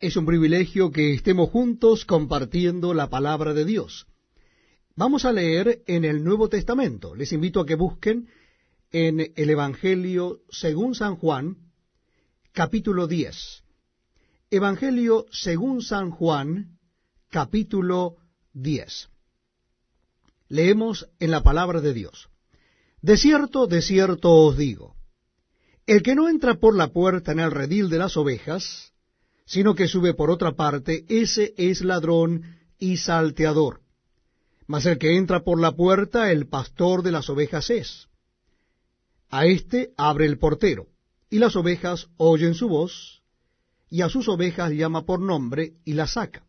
Es un privilegio que estemos juntos compartiendo la palabra de Dios. Vamos a leer en el Nuevo Testamento. Les invito a que busquen en el Evangelio según San Juan, capítulo 10. Evangelio según San Juan, capítulo 10. Leemos en la palabra de Dios. De cierto, de cierto os digo, el que no entra por la puerta en el redil de las ovejas, sino que sube por otra parte, ese es ladrón y salteador. Mas el que entra por la puerta, el pastor de las ovejas es. A éste abre el portero, y las ovejas oyen su voz, y a sus ovejas llama por nombre y las saca.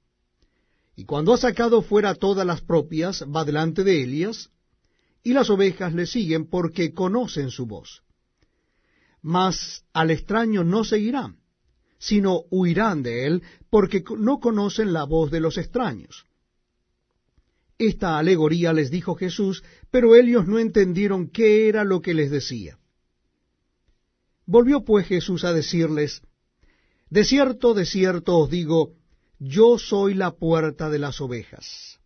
Y cuando ha sacado fuera todas las propias, va delante de Elias, y las ovejas le siguen porque conocen su voz. Mas al extraño no seguirán sino huirán de él, porque no conocen la voz de los extraños. Esta alegoría les dijo Jesús, pero ellos no entendieron qué era lo que les decía. Volvió pues Jesús a decirles, De cierto, de cierto os digo, yo soy la puerta de las ovejas.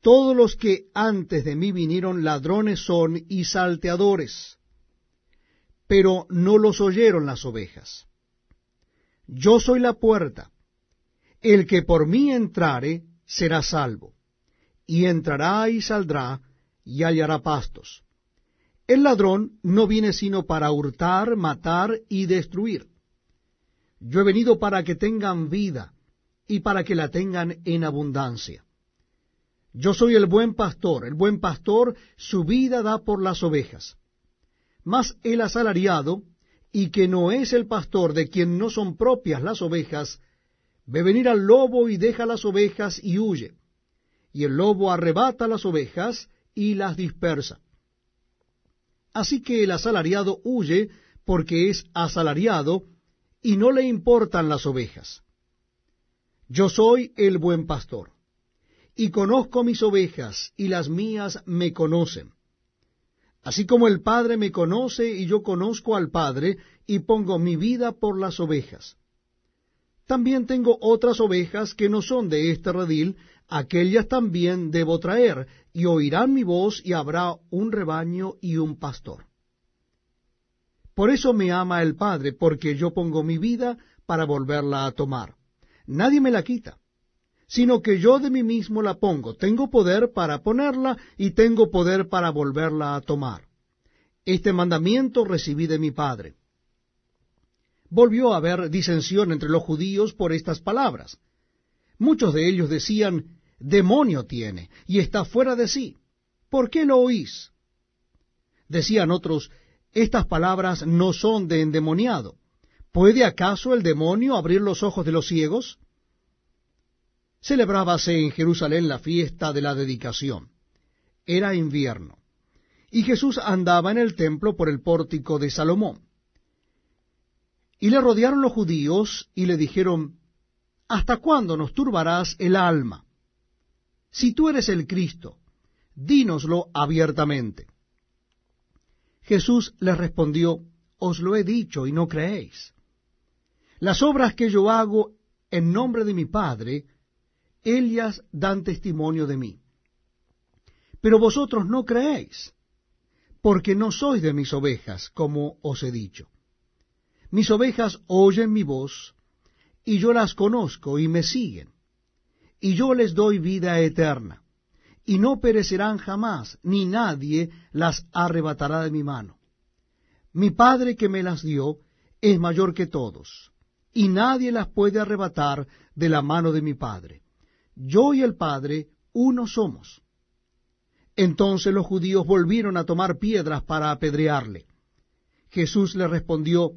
Todos los que antes de mí vinieron ladrones son y salteadores, pero no los oyeron las ovejas. Yo soy la puerta. El que por mí entrare será salvo, y entrará y saldrá y hallará pastos. El ladrón no viene sino para hurtar, matar y destruir. Yo he venido para que tengan vida y para que la tengan en abundancia. Yo soy el buen pastor, el buen pastor su vida da por las ovejas. Mas el asalariado y que no es el pastor de quien no son propias las ovejas, ve venir al lobo y deja las ovejas y huye. Y el lobo arrebata las ovejas y las dispersa. Así que el asalariado huye porque es asalariado y no le importan las ovejas. Yo soy el buen pastor, y conozco mis ovejas, y las mías me conocen Así como el Padre me conoce y yo conozco al Padre y pongo mi vida por las ovejas. También tengo otras ovejas que no son de este redil, aquellas también debo traer, y oirán mi voz y habrá un rebaño y un pastor. Por eso me ama el Padre, porque yo pongo mi vida para volverla a tomar. Nadie me la quita sino que yo de mí mismo la pongo. Tengo poder para ponerla y tengo poder para volverla a tomar. Este mandamiento recibí de mi Padre. Volvió a haber disensión entre los judíos por estas palabras. Muchos de ellos decían, demonio tiene, y está fuera de sí. ¿Por qué lo oís? Decían otros, estas palabras no son de endemoniado. ¿Puede acaso el demonio abrir los ojos de los ciegos? Celebrábase en Jerusalén la fiesta de la dedicación. Era invierno, y Jesús andaba en el templo por el pórtico de Salomón. Y le rodearon los judíos y le dijeron, ¿Hasta cuándo nos turbarás el alma? Si tú eres el Cristo, dínoslo abiertamente. Jesús les respondió, Os lo he dicho y no creéis. Las obras que yo hago en nombre de mi Padre, ellas dan testimonio de mí. Pero vosotros no creéis, porque no sois de mis ovejas, como os he dicho. Mis ovejas oyen mi voz, y yo las conozco y me siguen, y yo les doy vida eterna, y no perecerán jamás, ni nadie las arrebatará de mi mano. Mi Padre que me las dio es mayor que todos, y nadie las puede arrebatar de la mano de mi Padre yo y el Padre uno somos. Entonces los judíos volvieron a tomar piedras para apedrearle. Jesús le respondió,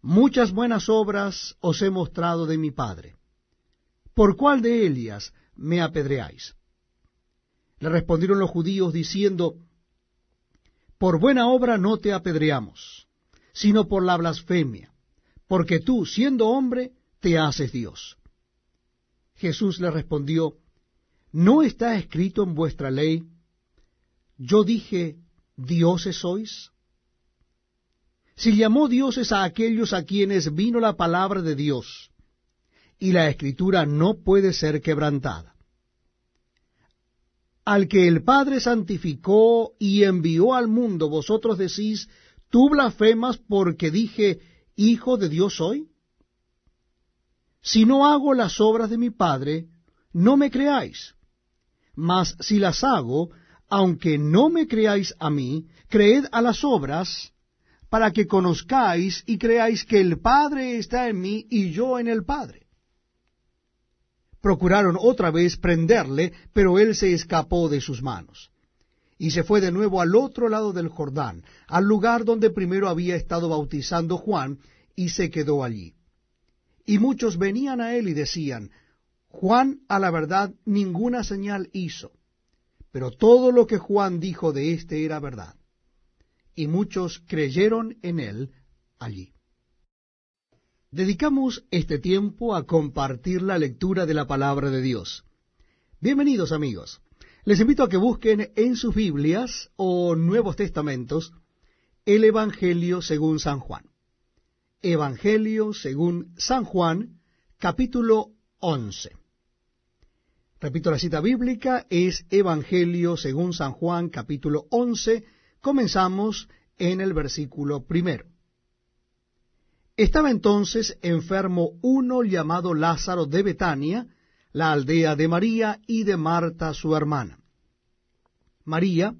Muchas buenas obras os he mostrado de mi Padre. ¿Por cuál de ellas me apedreáis? Le respondieron los judíos diciendo, Por buena obra no te apedreamos, sino por la blasfemia, porque tú, siendo hombre, te haces Dios. Jesús le respondió, ¿no está escrito en vuestra ley, yo dije, dioses sois? Si llamó dioses a aquellos a quienes vino la palabra de Dios, y la escritura no puede ser quebrantada. Al que el Padre santificó y envió al mundo, vosotros decís, tú blasfemas porque dije, Hijo de Dios soy. Si no hago las obras de mi Padre, no me creáis. Mas si las hago, aunque no me creáis a mí, creed a las obras, para que conozcáis y creáis que el Padre está en mí y yo en el Padre. Procuraron otra vez prenderle, pero él se escapó de sus manos. Y se fue de nuevo al otro lado del Jordán, al lugar donde primero había estado bautizando Juan, y se quedó allí. Y muchos venían a él y decían, Juan a la verdad ninguna señal hizo, pero todo lo que Juan dijo de éste era verdad. Y muchos creyeron en él allí. Dedicamos este tiempo a compartir la lectura de la palabra de Dios. Bienvenidos amigos. Les invito a que busquen en sus Biblias o Nuevos Testamentos el Evangelio según San Juan. Evangelio según San Juan, capítulo 11. Repito, la cita bíblica es Evangelio según San Juan, capítulo 11. Comenzamos en el versículo primero. Estaba entonces enfermo uno llamado Lázaro de Betania, la aldea de María y de Marta su hermana. María,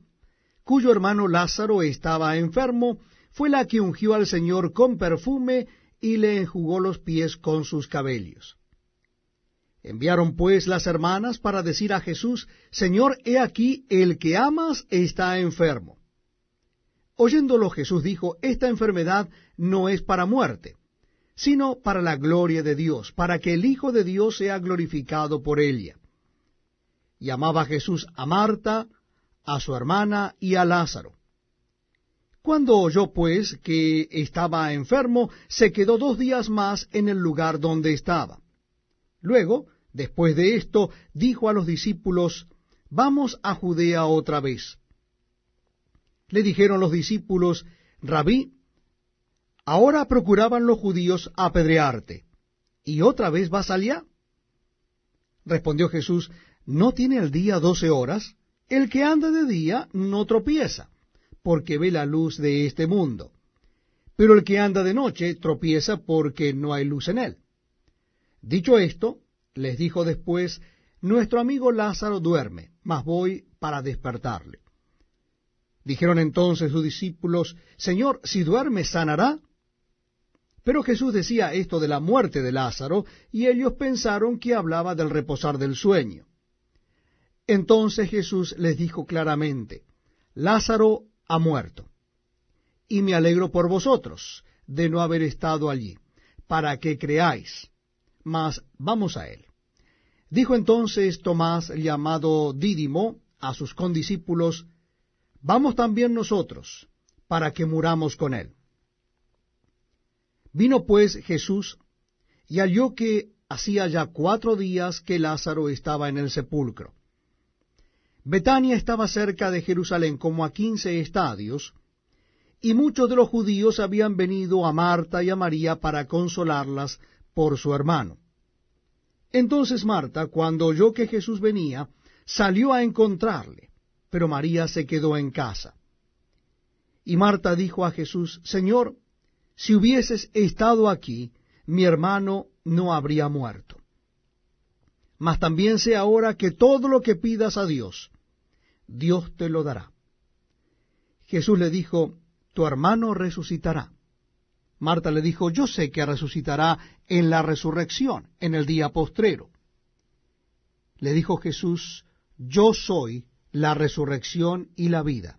cuyo hermano Lázaro estaba enfermo, fue la que ungió al Señor con perfume y le enjugó los pies con sus cabellos. Enviaron pues las hermanas para decir a Jesús, Señor, he aquí, el que amas está enfermo. Oyéndolo Jesús dijo, esta enfermedad no es para muerte, sino para la gloria de Dios, para que el Hijo de Dios sea glorificado por ella. Llamaba Jesús a Marta, a su hermana y a Lázaro. Cuando oyó pues que estaba enfermo, se quedó dos días más en el lugar donde estaba. Luego, después de esto, dijo a los discípulos, Vamos a Judea otra vez. Le dijeron los discípulos, Rabí, ahora procuraban los judíos apedrearte, ¿y otra vez vas allá? Respondió Jesús, ¿no tiene el día doce horas? El que anda de día no tropieza, porque ve la luz de este mundo. Pero el que anda de noche tropieza porque no hay luz en él. Dicho esto, les dijo después, Nuestro amigo Lázaro duerme, mas voy para despertarle. Dijeron entonces sus discípulos, Señor, si duerme, sanará. Pero Jesús decía esto de la muerte de Lázaro, y ellos pensaron que hablaba del reposar del sueño. Entonces Jesús les dijo claramente, Lázaro ha muerto, y me alegro por vosotros de no haber estado allí, para que creáis. Mas vamos a él. Dijo entonces Tomás, llamado Dídimo, a sus condiscípulos, Vamos también nosotros, para que muramos con él. Vino pues Jesús, y halló que hacía ya cuatro días que Lázaro estaba en el sepulcro. Betania estaba cerca de Jerusalén como a quince estadios, y muchos de los judíos habían venido a Marta y a María para consolarlas por su hermano. Entonces Marta, cuando oyó que Jesús venía, salió a encontrarle pero María se quedó en casa. Y Marta dijo a Jesús, Señor, si hubieses estado aquí, mi hermano no habría muerto. Mas también sé ahora que todo lo que pidas a Dios, Dios te lo dará. Jesús le dijo, tu hermano resucitará. Marta le dijo, yo sé que resucitará en la resurrección, en el día postrero. Le dijo Jesús, yo soy la resurrección y la vida.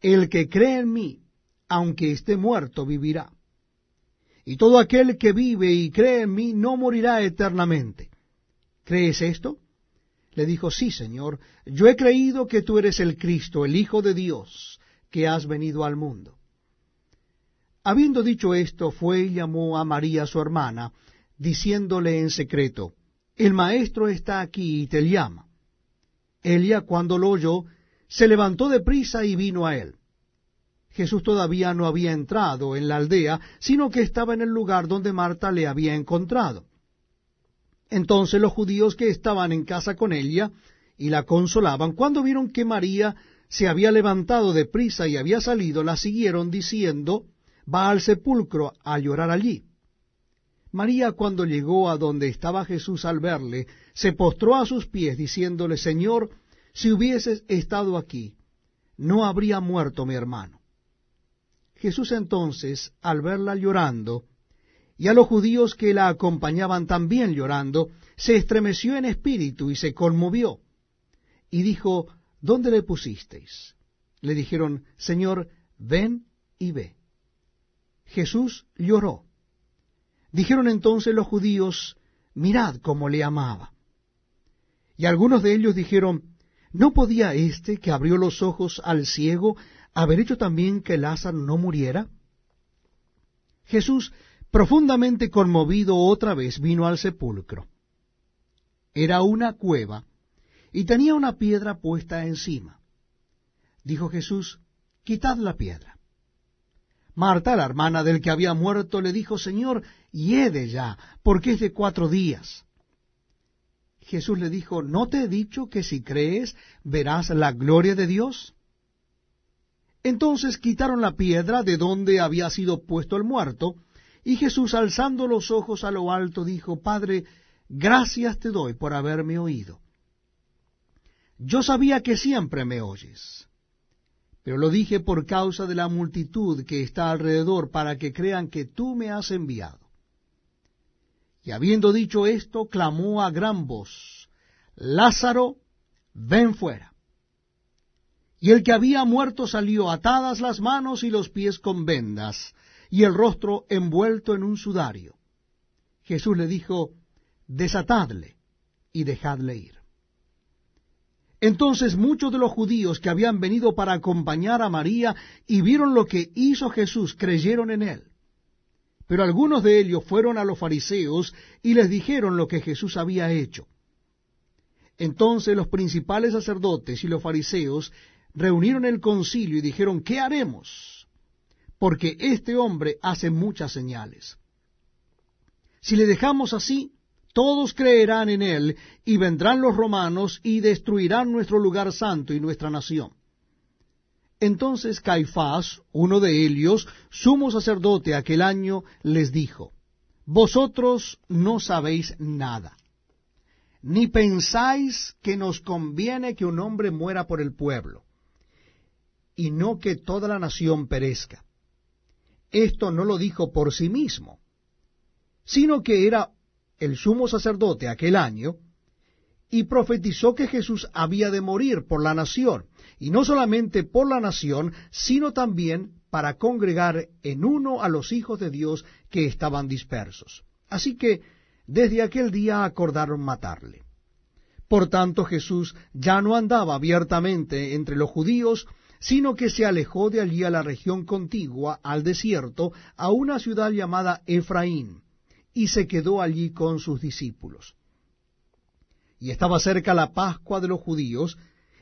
El que cree en mí, aunque esté muerto, vivirá. Y todo aquel que vive y cree en mí no morirá eternamente. ¿Crees esto? Le dijo, sí, Señor, yo he creído que tú eres el Cristo, el Hijo de Dios, que has venido al mundo. Habiendo dicho esto, fue y llamó a María su hermana, diciéndole en secreto, El Maestro está aquí y te llama. Elia, cuando lo oyó, se levantó de prisa y vino a él. Jesús todavía no había entrado en la aldea, sino que estaba en el lugar donde Marta le había encontrado. Entonces los judíos que estaban en casa con ella y la consolaban, cuando vieron que María se había levantado de prisa y había salido, la siguieron diciendo, va al sepulcro a llorar allí. María cuando llegó a donde estaba Jesús al verle, se postró a sus pies diciéndole, Señor, si hubieses estado aquí, no habría muerto mi hermano. Jesús entonces, al verla llorando, y a los judíos que la acompañaban también llorando, se estremeció en espíritu y se conmovió, y dijo, ¿Dónde le pusisteis? Le dijeron, Señor, ven y ve. Jesús lloró. Dijeron entonces los judíos, mirad cómo le amaba. Y algunos de ellos dijeron, ¿no podía éste que abrió los ojos al ciego haber hecho también que Lázaro no muriera? Jesús, profundamente conmovido otra vez, vino al sepulcro. Era una cueva y tenía una piedra puesta encima. Dijo Jesús, quitad la piedra. Marta, la hermana del que había muerto, le dijo, Señor, hiede ya, porque es de cuatro días. Jesús le dijo, ¿no te he dicho que si crees verás la gloria de Dios? Entonces quitaron la piedra de donde había sido puesto el muerto, y Jesús, alzando los ojos a lo alto, dijo, Padre, gracias te doy por haberme oído. Yo sabía que siempre me oyes, pero lo dije por causa de la multitud que está alrededor, para que crean que tú me has enviado. Y habiendo dicho esto, clamó a gran voz, Lázaro, ven fuera. Y el que había muerto salió atadas las manos y los pies con vendas, y el rostro envuelto en un sudario. Jesús le dijo, desatadle y dejadle ir. Entonces muchos de los judíos que habían venido para acompañar a María y vieron lo que hizo Jesús, creyeron en él. Pero algunos de ellos fueron a los fariseos y les dijeron lo que Jesús había hecho. Entonces los principales sacerdotes y los fariseos reunieron el concilio y dijeron, ¿qué haremos? Porque este hombre hace muchas señales. Si le dejamos así, todos creerán en él, y vendrán los romanos y destruirán nuestro lugar santo y nuestra nación. Entonces Caifás, uno de ellos, sumo sacerdote aquel año, les dijo, Vosotros no sabéis nada, ni pensáis que nos conviene que un hombre muera por el pueblo, y no que toda la nación perezca. Esto no lo dijo por sí mismo, sino que era el sumo sacerdote aquel año, y profetizó que Jesús había de morir por la nación, y no solamente por la nación, sino también para congregar en uno a los hijos de Dios que estaban dispersos. Así que desde aquel día acordaron matarle. Por tanto Jesús ya no andaba abiertamente entre los judíos, sino que se alejó de allí a la región contigua, al desierto, a una ciudad llamada Efraín, y se quedó allí con sus discípulos. Y estaba cerca la Pascua de los judíos,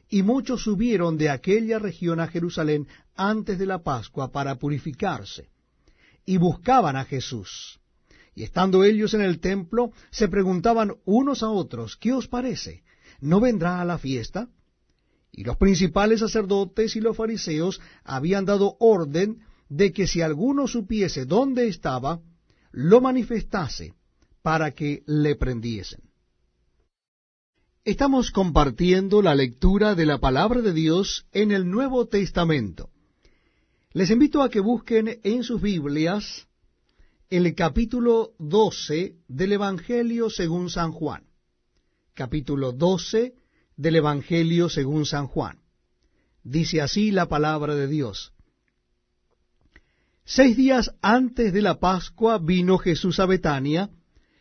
y muchos subieron de aquella región a Jerusalén antes de la Pascua para purificarse, y buscaban a Jesús. Y estando ellos en el templo, se preguntaban unos a otros, ¿qué os parece? ¿No vendrá a la fiesta? Y los principales sacerdotes y los fariseos habían dado orden de que si alguno supiese dónde estaba, lo manifestase para que le prendiesen. Estamos compartiendo la lectura de la palabra de Dios en el Nuevo Testamento. Les invito a que busquen en sus Biblias el capítulo 12 del Evangelio según San Juan. Capítulo 12 del Evangelio según San Juan. Dice así la palabra de Dios. Seis días antes de la Pascua vino Jesús a Betania,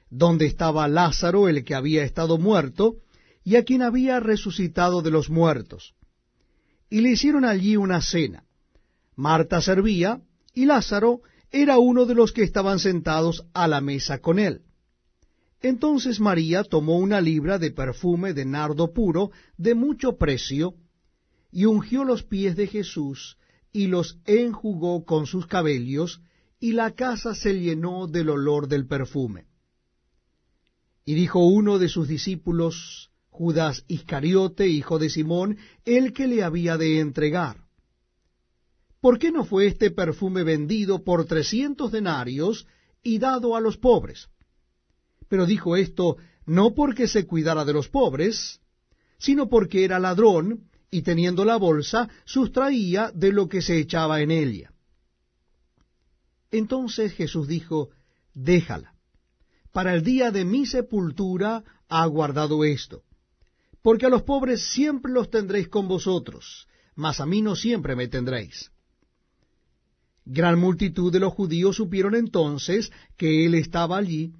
donde estaba Lázaro, el que había estado muerto, y a quien había resucitado de los muertos. Y le hicieron allí una cena. Marta servía, y Lázaro era uno de los que estaban sentados a la mesa con él. Entonces María tomó una libra de perfume de nardo puro, de mucho precio, y ungió los pies de Jesús, y los enjugó con sus cabellos, y la casa se llenó del olor del perfume. Y dijo uno de sus discípulos, Judas Iscariote, hijo de Simón, el que le había de entregar. ¿Por qué no fue este perfume vendido por trescientos denarios y dado a los pobres? Pero dijo esto no porque se cuidara de los pobres, sino porque era ladrón, y teniendo la bolsa, sustraía de lo que se echaba en ella. Entonces Jesús dijo, Déjala, para el día de mi sepultura ha guardado esto, porque a los pobres siempre los tendréis con vosotros, mas a mí no siempre me tendréis. Gran multitud de los judíos supieron entonces que él estaba allí,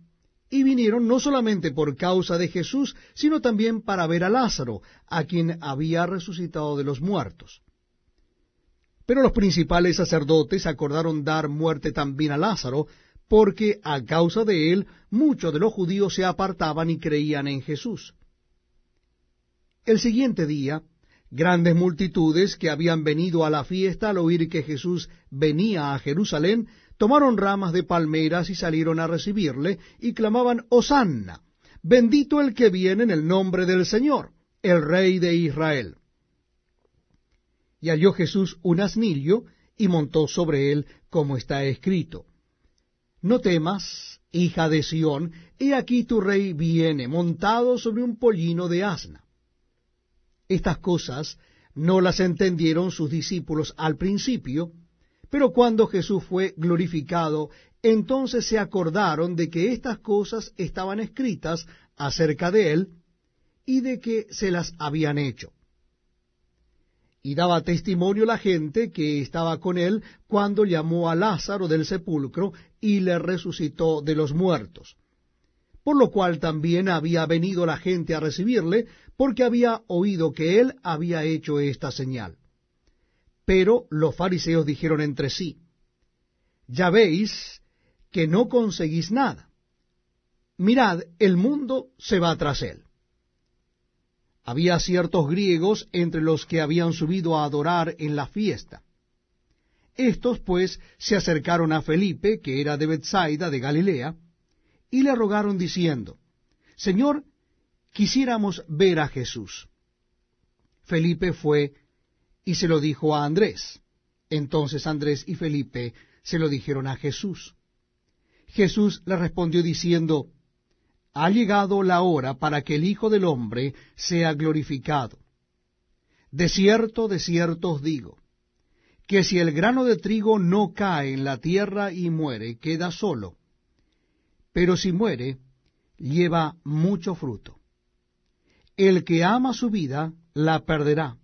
y vinieron no solamente por causa de Jesús, sino también para ver a Lázaro, a quien había resucitado de los muertos. Pero los principales sacerdotes acordaron dar muerte también a Lázaro, porque a causa de él muchos de los judíos se apartaban y creían en Jesús. El siguiente día, grandes multitudes que habían venido a la fiesta al oír que Jesús venía a Jerusalén, tomaron ramas de palmeras y salieron a recibirle, y clamaban, Hosanna, bendito el que viene en el nombre del Señor, el Rey de Israel. Y halló Jesús un asnillo, y montó sobre él, como está escrito. No temas, hija de Sión, he aquí tu rey viene, montado sobre un pollino de asna. Estas cosas no las entendieron sus discípulos al principio, pero cuando Jesús fue glorificado, entonces se acordaron de que estas cosas estaban escritas acerca de él y de que se las habían hecho. Y daba testimonio la gente que estaba con él cuando llamó a Lázaro del sepulcro y le resucitó de los muertos. Por lo cual también había venido la gente a recibirle, porque había oído que él había hecho esta señal. Pero los fariseos dijeron entre sí, ya veis que no conseguís nada. Mirad, el mundo se va tras él. Había ciertos griegos entre los que habían subido a adorar en la fiesta. Estos, pues, se acercaron a Felipe, que era de Bethsaida, de Galilea, y le rogaron diciendo, Señor, quisiéramos ver a Jesús. Felipe fue y se lo dijo a Andrés. Entonces Andrés y Felipe se lo dijeron a Jesús. Jesús le respondió diciendo, Ha llegado la hora para que el Hijo del Hombre sea glorificado. De cierto, de cierto os digo, que si el grano de trigo no cae en la tierra y muere, queda solo, pero si muere, lleva mucho fruto. El que ama su vida, la perderá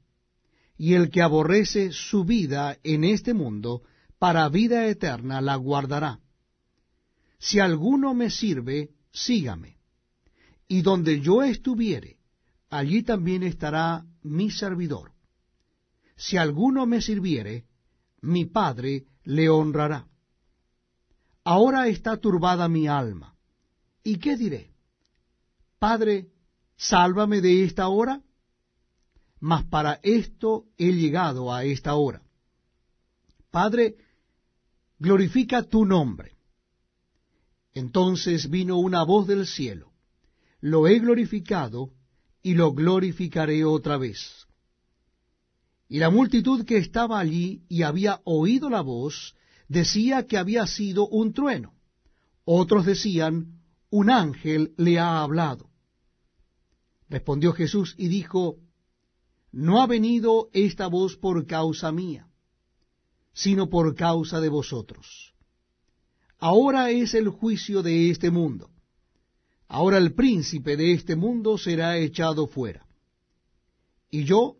y el que aborrece su vida en este mundo, para vida eterna la guardará. Si alguno me sirve, sígame, y donde yo estuviere, allí también estará mi servidor. Si alguno me sirviere, mi Padre le honrará. Ahora está turbada mi alma. ¿Y qué diré? Padre, sálvame de esta hora mas para esto he llegado a esta hora. Padre, glorifica tu nombre. Entonces vino una voz del cielo, lo he glorificado y lo glorificaré otra vez. Y la multitud que estaba allí y había oído la voz, decía que había sido un trueno. Otros decían, un ángel le ha hablado. Respondió Jesús y dijo, no ha venido esta voz por causa mía, sino por causa de vosotros. Ahora es el juicio de este mundo. Ahora el príncipe de este mundo será echado fuera. Y yo,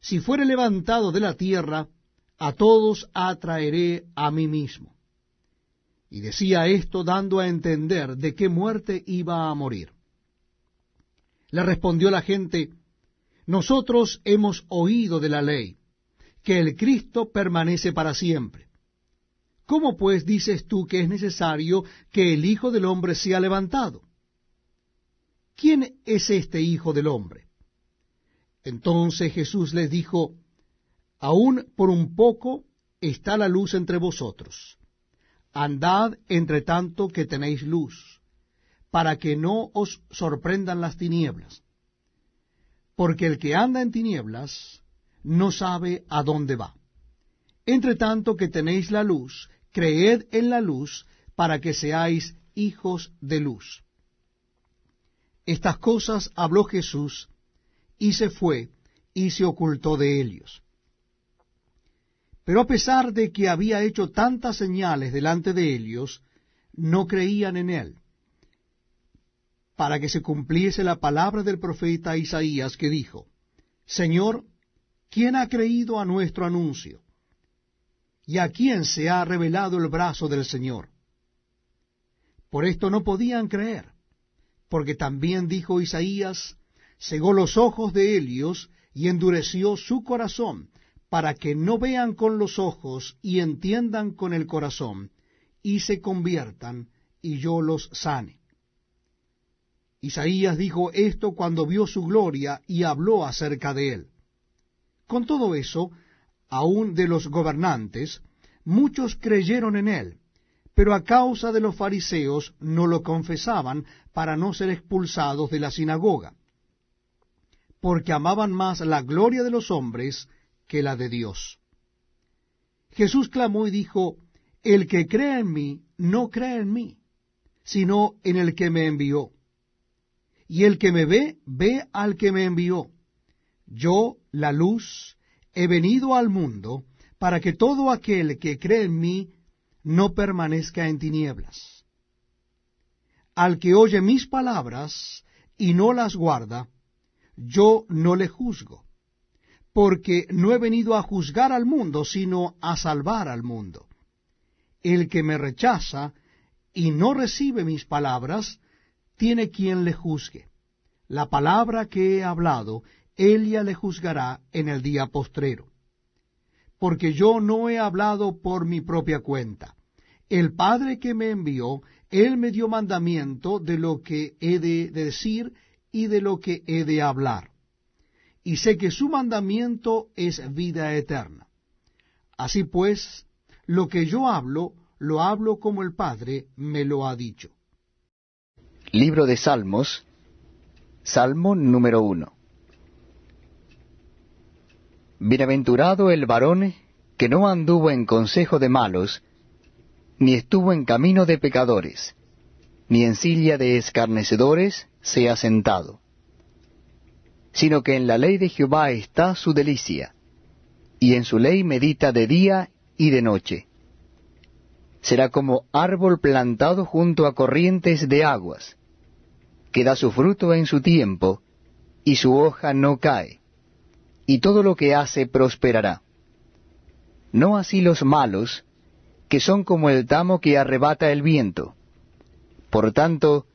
si fuere levantado de la tierra, a todos atraeré a mí mismo. Y decía esto dando a entender de qué muerte iba a morir. Le respondió la gente, nosotros hemos oído de la ley, que el Cristo permanece para siempre. ¿Cómo pues dices tú que es necesario que el Hijo del Hombre sea levantado? ¿Quién es este Hijo del Hombre? Entonces Jesús les dijo, Aún por un poco está la luz entre vosotros. Andad entre tanto que tenéis luz, para que no os sorprendan las tinieblas. Porque el que anda en tinieblas no sabe a dónde va. Entre tanto que tenéis la luz, creed en la luz, para que seáis hijos de luz. Estas cosas habló Jesús, y se fue, y se ocultó de ellos. Pero a pesar de que había hecho tantas señales delante de ellos, no creían en él, para que se cumpliese la palabra del profeta Isaías que dijo, Señor, ¿quién ha creído a nuestro anuncio? ¿Y a quién se ha revelado el brazo del Señor? Por esto no podían creer, porque también dijo Isaías, cegó los ojos de ellos y endureció su corazón, para que no vean con los ojos y entiendan con el corazón, y se conviertan, y yo los sane. Isaías dijo esto cuando vio su gloria y habló acerca de él. Con todo eso, aun de los gobernantes, muchos creyeron en él, pero a causa de los fariseos no lo confesaban para no ser expulsados de la sinagoga, porque amaban más la gloria de los hombres que la de Dios. Jesús clamó y dijo, El que cree en mí, no cree en mí, sino en el que me envió. Y el que me ve, ve al que me envió. Yo, la luz, he venido al mundo, para que todo aquel que cree en mí no permanezca en tinieblas. Al que oye mis palabras y no las guarda, yo no le juzgo, porque no he venido a juzgar al mundo, sino a salvar al mundo. El que me rechaza y no recibe mis palabras, tiene quien le juzgue. La palabra que he hablado, ella le juzgará en el día postrero. Porque yo no he hablado por mi propia cuenta. El Padre que me envió, Él me dio mandamiento de lo que he de decir y de lo que he de hablar. Y sé que su mandamiento es vida eterna. Así pues, lo que yo hablo, lo hablo como el Padre me lo ha dicho. Libro de Salmos, Salmo número uno. Bienaventurado el varón que no anduvo en consejo de malos, ni estuvo en camino de pecadores, ni en silla de escarnecedores se ha sentado, sino que en la ley de Jehová está su delicia, y en su ley medita de día y de noche. Será como árbol plantado junto a corrientes de aguas, que da su fruto en su tiempo, y su hoja no cae, y todo lo que hace prosperará. No así los malos, que son como el tamo que arrebata el viento. Por tanto,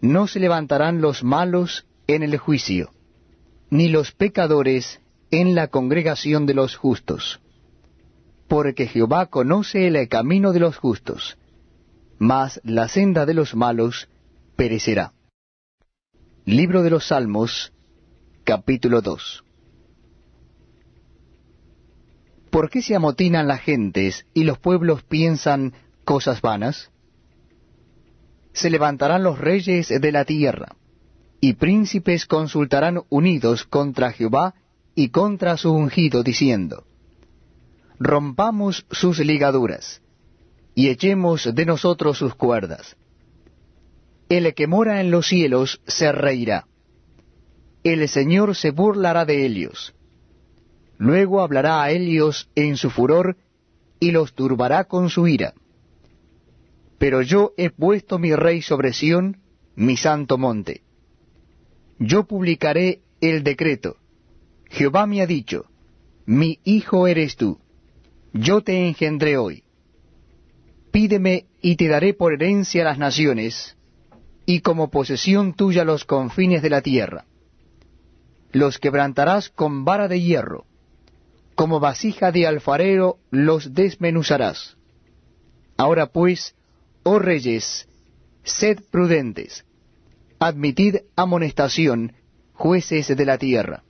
no se levantarán los malos en el juicio, ni los pecadores en la congregación de los justos. Porque Jehová conoce el camino de los justos, mas la senda de los malos perecerá. Libro de los Salmos, capítulo 2. ¿Por qué se amotinan las gentes y los pueblos piensan cosas vanas? Se levantarán los reyes de la tierra, y príncipes consultarán unidos contra Jehová y contra su ungido, diciendo, Rompamos sus ligaduras, y echemos de nosotros sus cuerdas. El que mora en los cielos se reirá. El Señor se burlará de ellos Luego hablará a ellos en su furor y los turbará con su ira. Pero yo he puesto mi rey sobre Sión, mi santo monte. Yo publicaré el decreto. Jehová me ha dicho, mi hijo eres tú, yo te engendré hoy. Pídeme y te daré por herencia las naciones, y como posesión tuya los confines de la tierra. Los quebrantarás con vara de hierro, como vasija de alfarero los desmenuzarás. Ahora pues, oh reyes, sed prudentes, admitid amonestación, jueces de la tierra.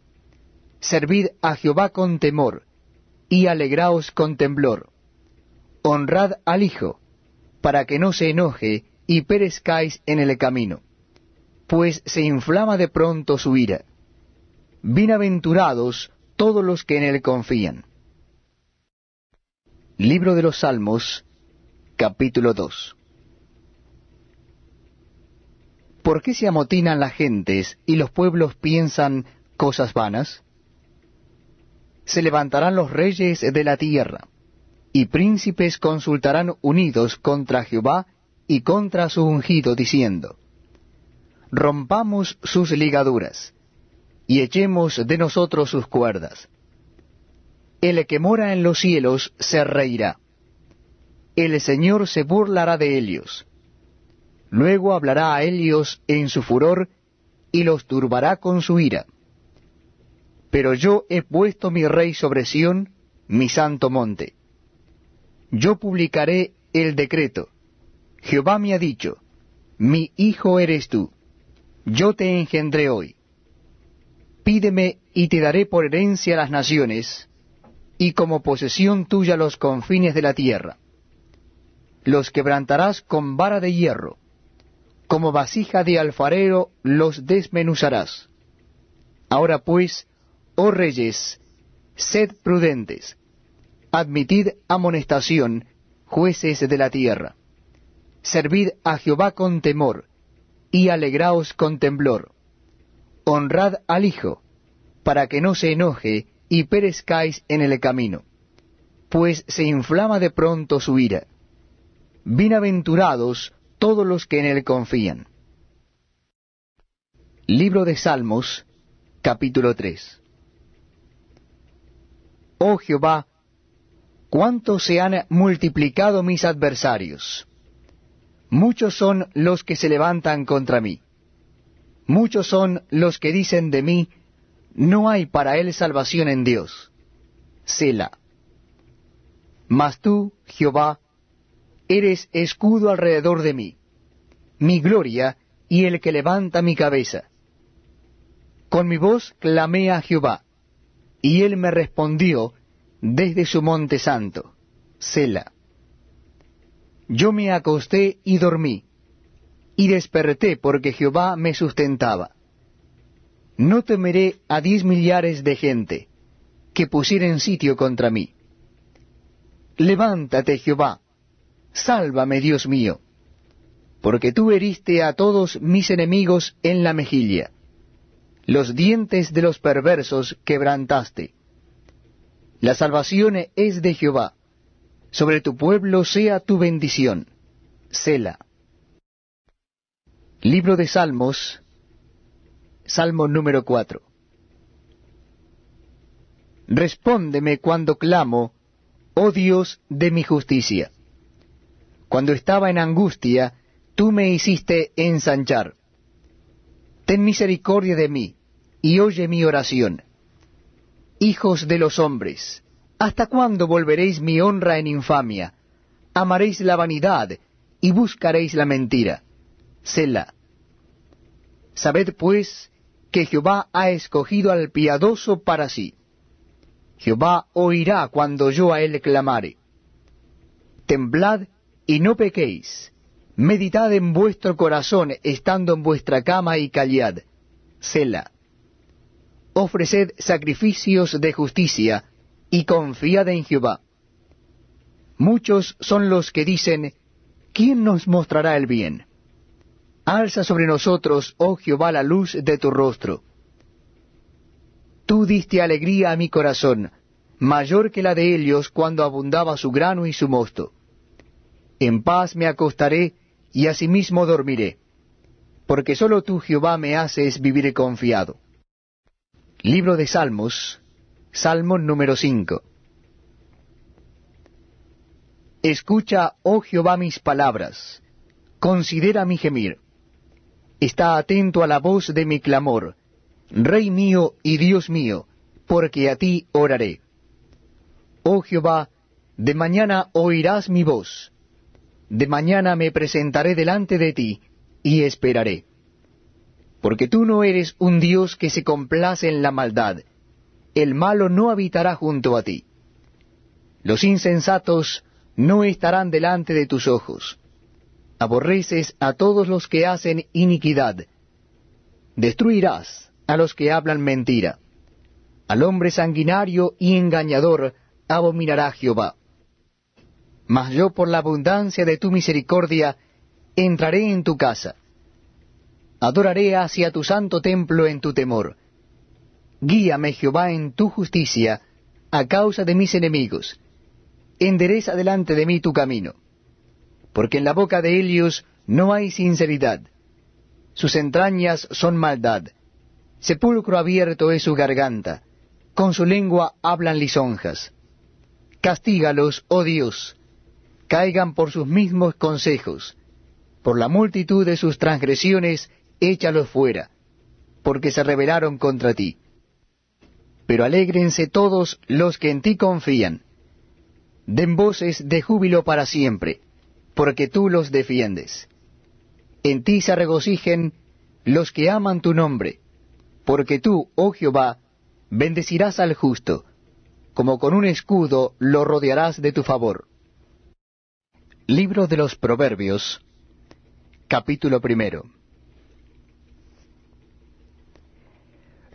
Servid a Jehová con temor, y alegraos con temblor. Honrad al Hijo, para que no se enoje y perezcáis en el camino. pues se inflama de pronto su ira. Bienaventurados todos los que en él confían. Libro de los Salmos, capítulo 2 ¿Por qué se amotinan las gentes y los pueblos piensan cosas vanas? Se levantarán los reyes de la tierra, y príncipes consultarán unidos contra Jehová y contra su ungido, diciendo, Rompamos sus ligaduras, y echemos de nosotros sus cuerdas. El que mora en los cielos se reirá. El Señor se burlará de ellos. Luego hablará a ellos en su furor, y los turbará con su ira. Pero yo he puesto mi rey sobre Sión, mi santo monte. Yo publicaré el decreto Jehová me ha dicho, mi hijo eres tú, yo te engendré hoy. Pídeme y te daré por herencia las naciones, y como posesión tuya los confines de la tierra. Los quebrantarás con vara de hierro, como vasija de alfarero los desmenuzarás. Ahora pues, oh reyes, sed prudentes, admitid amonestación, jueces de la tierra servid a Jehová con temor, y alegraos con temblor. Honrad al Hijo, para que no se enoje y perezcáis en el camino, pues se inflama de pronto su ira. Bienaventurados todos los que en él confían. Libro de Salmos, capítulo 3 Oh Jehová, cuánto se han multiplicado mis adversarios Muchos son los que se levantan contra mí. Muchos son los que dicen de mí, no hay para él salvación en Dios. Sela. Mas tú, Jehová, eres escudo alrededor de mí, mi gloria y el que levanta mi cabeza. Con mi voz clamé a Jehová, y él me respondió desde su monte santo. Sela. Yo me acosté y dormí, y desperté porque Jehová me sustentaba. No temeré a diez millares de gente que pusieren sitio contra mí. Levántate, Jehová, sálvame, Dios mío, porque tú heriste a todos mis enemigos en la mejilla, los dientes de los perversos quebrantaste. La salvación es de Jehová sobre tu pueblo sea tu bendición. Sela. Libro de Salmos, Salmo número 4. Respóndeme cuando clamo, oh Dios de mi justicia. Cuando estaba en angustia, tú me hiciste ensanchar. Ten misericordia de mí, y oye mi oración. Hijos de los hombres, ¿Hasta cuándo volveréis mi honra en infamia? Amaréis la vanidad y buscaréis la mentira. Selah. Sabed pues que Jehová ha escogido al piadoso para sí. Jehová oirá cuando yo a él clamare. Temblad y no pequéis. Meditad en vuestro corazón estando en vuestra cama y callad. Selah. Ofreced sacrificios de justicia y confiad en Jehová. Muchos son los que dicen, ¿quién nos mostrará el bien? Alza sobre nosotros, oh Jehová, la luz de tu rostro. Tú diste alegría a mi corazón, mayor que la de ellos cuando abundaba su grano y su mosto. En paz me acostaré y asimismo dormiré, porque sólo tú, Jehová, me haces vivir confiado. Libro de Salmos, Salmo número 5. Escucha, oh Jehová, mis palabras, considera mi gemir. Está atento a la voz de mi clamor, Rey mío y Dios mío, porque a ti oraré. Oh Jehová, de mañana oirás mi voz, de mañana me presentaré delante de ti y esperaré. Porque tú no eres un Dios que se complace en la maldad, el malo no habitará junto a ti. Los insensatos no estarán delante de tus ojos. Aborreces a todos los que hacen iniquidad, Destruirás a los que hablan mentira. Al hombre sanguinario y engañador abominará Jehová. Mas yo por la abundancia de tu misericordia entraré en tu casa. Adoraré hacia tu santo templo en tu temor. Guíame Jehová en tu justicia a causa de mis enemigos. Endereza delante de mí tu camino. Porque en la boca de ellos no hay sinceridad. Sus entrañas son maldad. Sepulcro abierto es su garganta. Con su lengua hablan lisonjas. Castígalos, oh Dios. Caigan por sus mismos consejos. Por la multitud de sus transgresiones, échalos fuera, porque se rebelaron contra ti. Pero alégrense todos los que en ti confían. Den voces de júbilo para siempre, porque tú los defiendes. En ti se regocijen los que aman tu nombre, porque tú, oh Jehová, bendecirás al justo, como con un escudo lo rodearás de tu favor. Libro de los Proverbios, capítulo primero.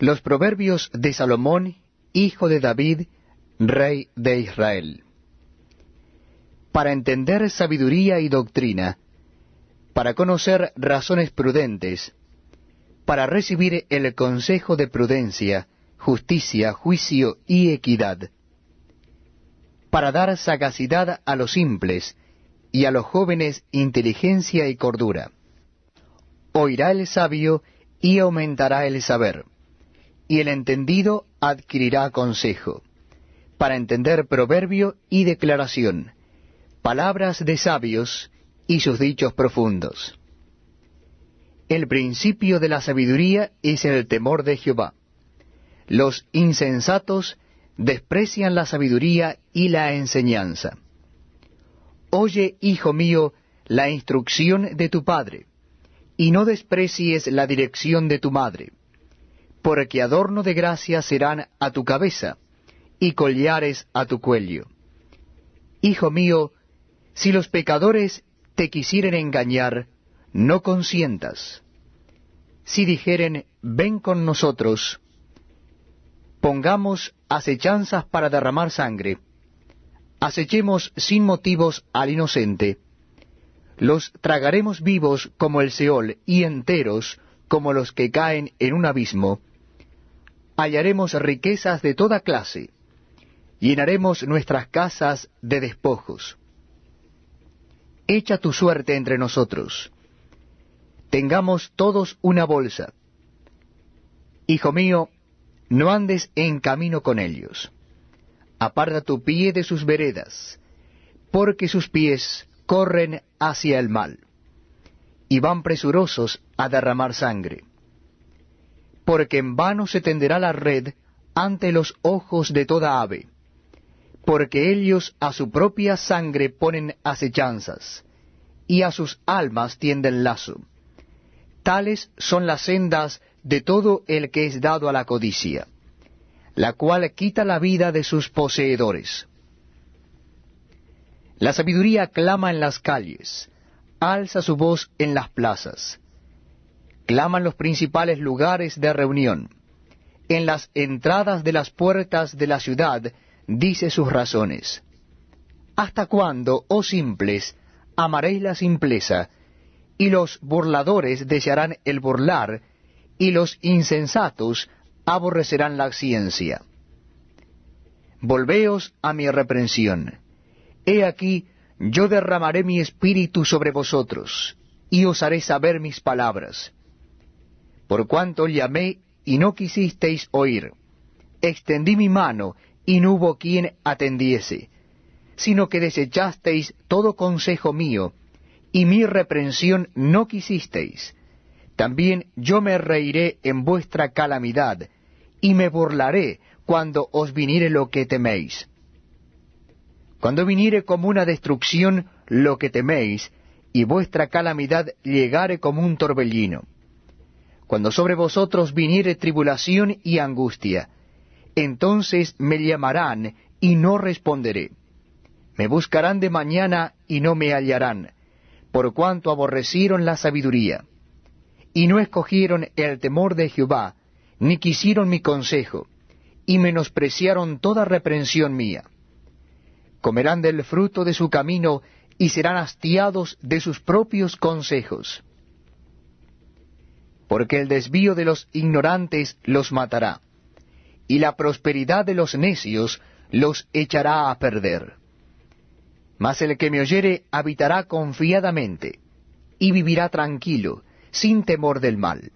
Los Proverbios de Salomón, hijo de David, rey de Israel. Para entender sabiduría y doctrina, para conocer razones prudentes, para recibir el consejo de prudencia, justicia, juicio y equidad, para dar sagacidad a los simples y a los jóvenes inteligencia y cordura. Oirá el sabio y aumentará el saber, y el entendido adquirirá consejo, para entender proverbio y declaración, palabras de sabios y sus dichos profundos. El principio de la sabiduría es el temor de Jehová. Los insensatos desprecian la sabiduría y la enseñanza. Oye, hijo mío, la instrucción de tu padre, y no desprecies la dirección de tu madre, porque adorno de gracia serán a tu cabeza, y collares a tu cuello. Hijo mío, si los pecadores te quisieren engañar, no consientas. Si dijeren, ven con nosotros, pongamos acechanzas para derramar sangre, acechemos sin motivos al inocente, los tragaremos vivos como el Seol y enteros como los que caen en un abismo, hallaremos riquezas de toda clase, llenaremos nuestras casas de despojos echa tu suerte entre nosotros. Tengamos todos una bolsa. Hijo mío, no andes en camino con ellos. Aparta tu pie de sus veredas, porque sus pies corren hacia el mal, y van presurosos a derramar sangre. Porque en vano se tenderá la red ante los ojos de toda ave porque ellos a su propia sangre ponen acechanzas, y a sus almas tienden lazo. Tales son las sendas de todo el que es dado a la codicia, la cual quita la vida de sus poseedores. La sabiduría clama en las calles, alza su voz en las plazas. Claman los principales lugares de reunión. En las entradas de las puertas de la ciudad dice sus razones. ¿Hasta cuándo, oh simples, amaréis la simpleza, y los burladores desearán el burlar, y los insensatos aborrecerán la ciencia? Volveos a mi reprensión. He aquí, yo derramaré mi espíritu sobre vosotros, y os haré saber mis palabras. Por cuanto llamé y no quisisteis oír, extendí mi mano y no hubo quien atendiese, sino que desechasteis todo consejo mío, y mi reprensión no quisisteis. También yo me reiré en vuestra calamidad, y me burlaré cuando os viniere lo que teméis. Cuando viniere como una destrucción lo que teméis, y vuestra calamidad llegare como un torbellino. Cuando sobre vosotros viniere tribulación y angustia, entonces me llamarán y no responderé. Me buscarán de mañana y no me hallarán, por cuanto aborrecieron la sabiduría. y no escogieron el temor de Jehová, ni quisieron mi consejo, y menospreciaron toda reprensión mía. Comerán del fruto de su camino, y serán hastiados de sus propios consejos. Porque el desvío de los ignorantes los matará, y la prosperidad de los necios los echará a perder. Mas el que me oyere habitará confiadamente, y vivirá tranquilo, sin temor del mal.